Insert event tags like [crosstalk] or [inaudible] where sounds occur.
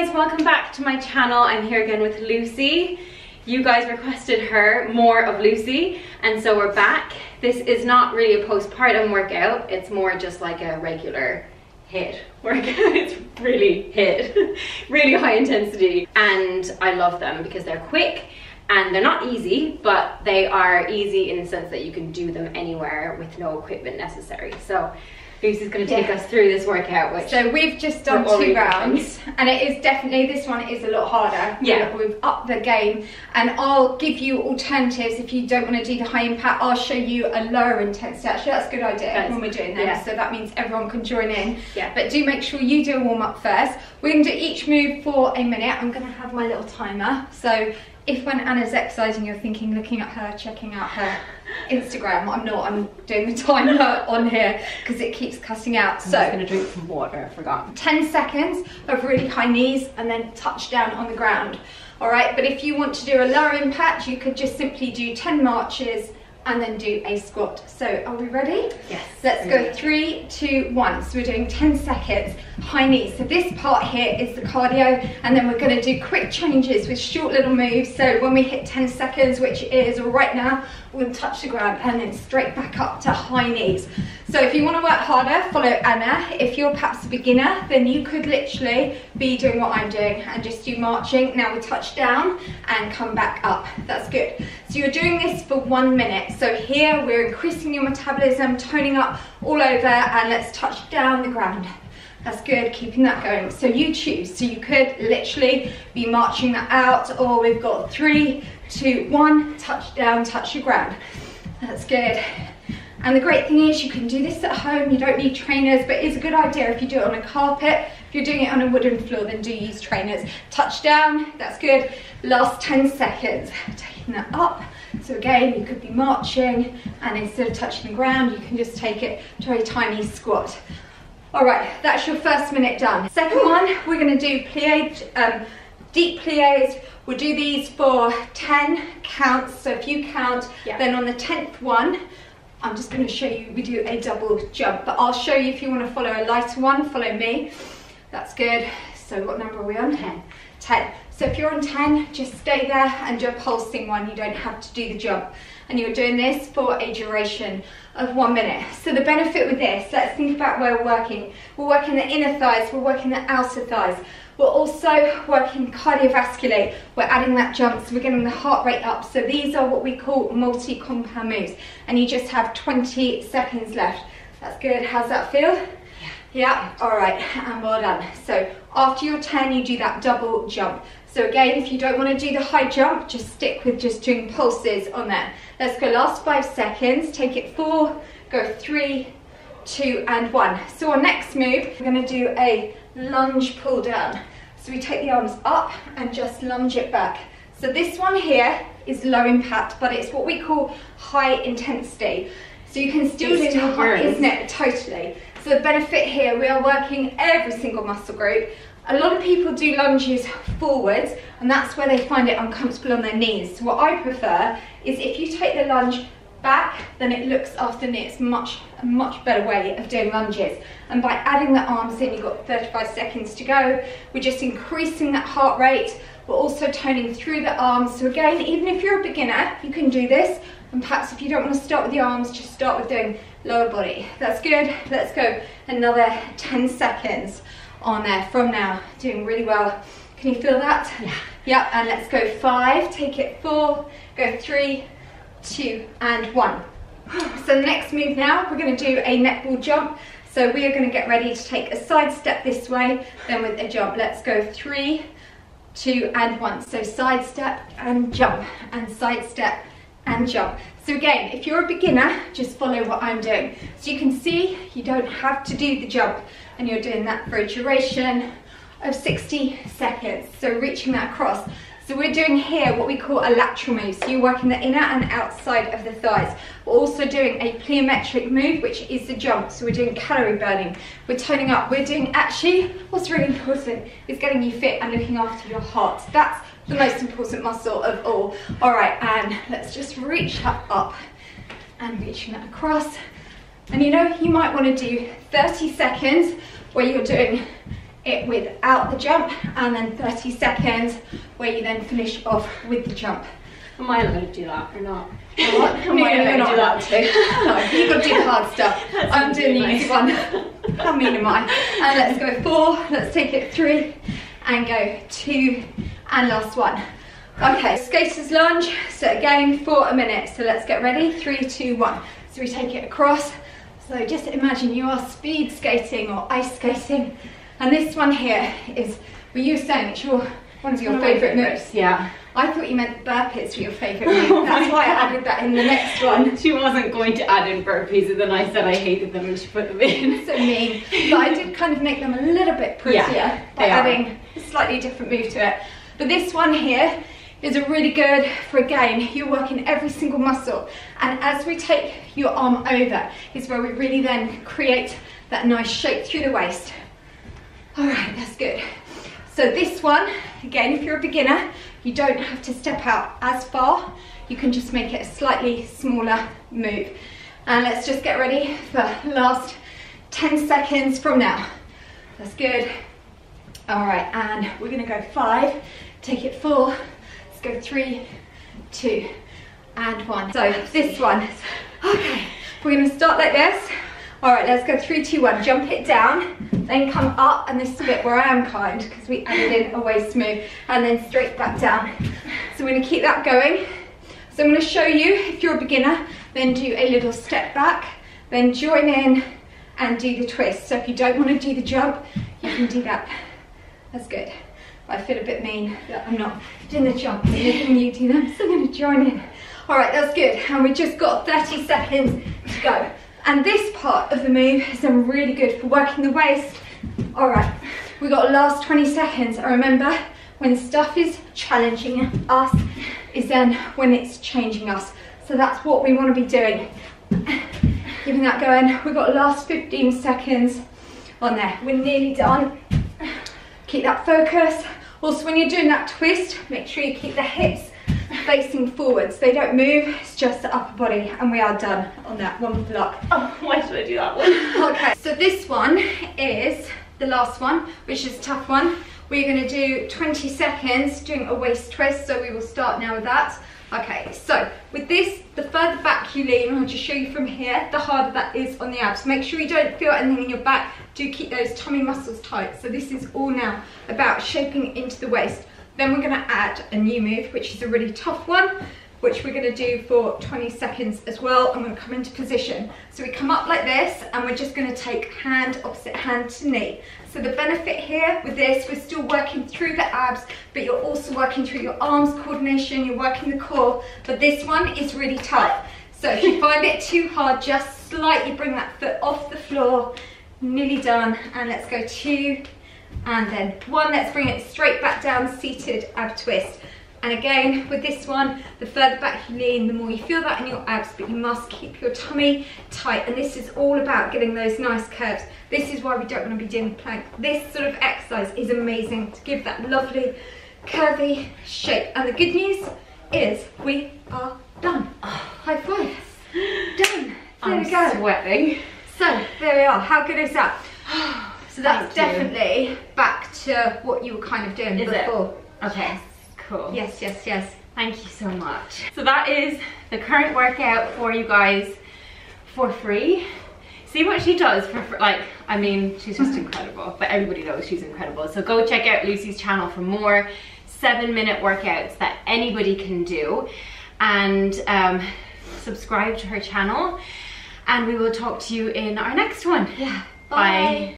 guys, welcome back to my channel. I'm here again with Lucy. You guys requested her more of Lucy and so we're back. This is not really a postpartum workout, it's more just like a regular HIIT workout. [laughs] it's really HIIT, [laughs] really high intensity and I love them because they're quick and they're not easy, but they are easy in the sense that you can do them anywhere with no equipment necessary. So Lucy's going to take yeah. us through this workout. Which so we've just done two rounds, and it is definitely this one is a lot harder. Yeah, we've upped the game, and I'll give you alternatives if you don't want to do the high impact. I'll show you a lower intensity. Actually, that's a good idea when we're doing this. Yeah. So that means everyone can join in. Yeah. But do make sure you do a warm up first. We're going to do each move for a minute. I'm going to have my little timer. So if when Anna's exercising, you're thinking, looking at her, checking out her Instagram, I'm not, I'm doing the [laughs] timer on here because it keeps cutting out. I'm so I'm gonna drink some water, I forgot. 10 seconds of really high knees and then touch down on the ground. All right, but if you want to do a lower impact, you could just simply do 10 marches and then do a squat. So are we ready? Yes. Let's go three, two, one. So we're doing 10 seconds, high knees. So this part here is the cardio, and then we're gonna do quick changes with short little moves. So when we hit 10 seconds, which is right now, we're gonna touch the ground and then straight back up to high knees. So if you wanna work harder, follow Anna. If you're perhaps a beginner, then you could literally be doing what I'm doing and just do marching. Now we touch down and come back up. That's good. So you're doing this for one minute. So here we're increasing your metabolism, toning up all over, and let's touch down the ground. That's good, keeping that going. So you choose. So you could literally be marching that out, or we've got three, two, one, touch down, touch the ground. That's good. And the great thing is you can do this at home, you don't need trainers, but it's a good idea if you do it on a carpet. If you're doing it on a wooden floor, then do use trainers. Touch down, that's good. Last 10 seconds, taking that up. So again, you could be marching, and instead of touching the ground, you can just take it to a tiny squat. All right, that's your first minute done. Second one, we're gonna do plie, um, deep plies. We'll do these for 10 counts. So if you count, yeah. then on the 10th one, I'm just going to show you, we do a double jump, but I'll show you if you want to follow a lighter one, follow me. That's good. So what number are we on? 10. 10. So if you're on 10, just stay there and do a pulsing one. You don't have to do the jump. And you're doing this for a duration of one minute. So the benefit with this, let's think about where we're working. We're working the inner thighs, we're working the outer thighs. We're also working cardiovascular. We're adding that jump, so we're getting the heart rate up. So these are what we call multi-compound moves. And you just have 20 seconds left. That's good. How's that feel? Yeah. All right, and well done. So after your 10, you do that double jump. So again, if you don't want to do the high jump, just stick with just doing pulses on there. Let's go last five seconds. Take it four, go three, two, and one. So our next move, we're gonna do a lunge pull down. So we take the arms up and just lunge it back. So this one here is low impact, but it's what we call high intensity. So you can still it's do high, isn't it? Totally. So the benefit here, we are working every single muscle group. A lot of people do lunges forwards, and that's where they find it uncomfortable on their knees. So what I prefer is if you take the lunge back, then it looks after knee. It's much, a much better way of doing lunges. And by adding the arms in, you've got 35 seconds to go. We're just increasing that heart rate. We're also toning through the arms. So again, even if you're a beginner, you can do this. And perhaps if you don't want to start with the arms, just start with doing lower body. That's good. Let's go another 10 seconds on there from now. Doing really well. Can you feel that? Yeah. Yep, and let's go five, take it four, go three, two, and one. [sighs] So the next move now, we're gonna do a netball jump. So we are gonna get ready to take a side step this way, then with a jump. Let's go three, two, and one. So side step and jump, and side step and jump. So again, if you're a beginner, just follow what I'm doing. So you can see you don't have to do the jump, and you're doing that for a duration of 60 seconds. So reaching that cross. So we're doing here what we call a lateral move. So you're working the inner and outside of the thighs. We're also doing a plyometric move, which is the jump. So we're doing calorie burning. We're toning up. We're doing actually, what's really important is getting you fit and looking after your heart. That's the most important muscle of all. All right, and let's just reach that up and reaching that across. And you know, you might want to do 30 seconds where you're doing it without the jump and then 30 seconds where you then finish off with the jump. Am I allowed to do that or not? What? [laughs] Am I allowed to do that too? no, you've got to do the hard [laughs] stuff. That's I'm doing the easy one. How mean am I? And let's go four, let's take it three, and go two, and last one. Okay, skater's lunge. So again, for a minute. So let's get ready. Three, two, one. So we take it across. So just imagine you are speed skating or ice skating. And this one here is, were you saying it's your, one of your One favourite moves? Yeah. I thought you meant burpees were your favourite [laughs] oh move. That's why I added that in the next one. [laughs] She wasn't going to add in burpees and then I said I hated them and she put them in. So mean. But I did kind of make them a little bit prettier Yeah, by they are. adding a slightly different move to it. But this one here is a really good for again, you're working every single muscle. And as we take your arm over is where we really then create that nice shape through the waist. All right, that's good. So this one, again, if you're a beginner, you don't have to step out as far. You can just make it a slightly smaller move. And let's just get ready for last 10 seconds from now. That's good. All right, and we're gonna go five, take it four, let's go three, two, and one. So this one, okay, we're gonna start like this. All right, let's go three, two, one, jump it down, then come up, and this is a bit where I am kind, because we added in a waist move, and then straight back down. So we're gonna keep that going. So I'm gonna show you, if you're a beginner, then do a little step back, then join in and do the twist. So if you don't wanna do the jump, you can do that. That's good. I feel a bit mean that I'm not doing the jump you do them, so I'm gonna join in. All right, that's good. And we just got 30 seconds to go. And this part of the move is really good for working the waist. All right, we got last 20 seconds. I remember, when stuff is challenging us, is then when it's changing us. So that's what we want to be doing. Keeping that going. We've got last 15 seconds on there. We're nearly done. Keep that focus. Also, when you're doing that twist, make sure you keep the hips facing forwards. They don't move, it's just the upper body. And we are done on that one block. Oh, why did I do that one? [laughs] Okay, so this one is the last one, which is a tough one. We're gonna do 20 seconds doing a waist twist, so we will start now with that. Okay, so with this, the further back you lean, I'll just show you from here, the harder that is on the abs. Make sure you don't feel anything in your back. Do keep those tummy muscles tight. So this is all now about shaping into the waist. Then we're gonna add a new move, which is a really tough one, which we're gonna do for 20 seconds as well. I'm gonna come into position. So we come up like this, and we're just gonna take hand, opposite hand to knee. So the benefit here with this, we're still working through the abs, but you're also working through your arms coordination, you're working the core, but this one is really tough. So if you find it too hard, just slightly bring that foot off the floor, nearly done, and let's go two, and then one, let's bring it straight back down, seated ab twist. And again, with this one, the further back you lean, the more you feel that in your abs, but you must keep your tummy tight. And this is all about getting those nice curves. This is why we don't want to be doing plank. This sort of exercise is amazing to give that lovely curvy shape. And the good news is we are done. Oh, high five. Done. There I'm we go. sweating. So there we are. How good is that? [sighs] So that's Thank you. definitely back to what you were kind of doing Is it? before. Okay, cool. Yes, yes, yes. Thank you so much. So that is the current workout for you guys for free. See what she does for, fr- like, I mean, she's just [laughs] incredible, but everybody knows she's incredible. So go check out Lucy's channel for more seven minute workouts that anybody can do and um, subscribe to her channel and we will talk to you in our next one. Yeah. Bye.